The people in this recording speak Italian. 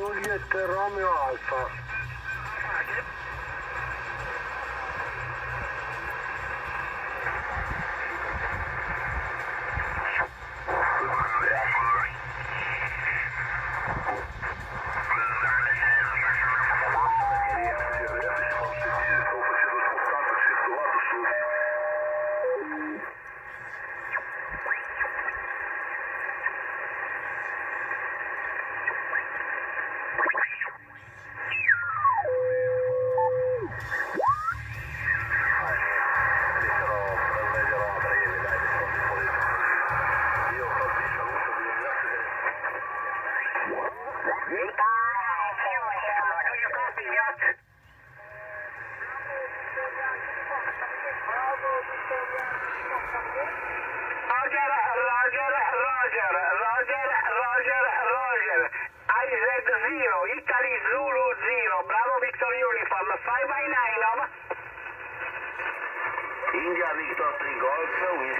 Juliet Romeo Alfa. India Victor 3 Golf,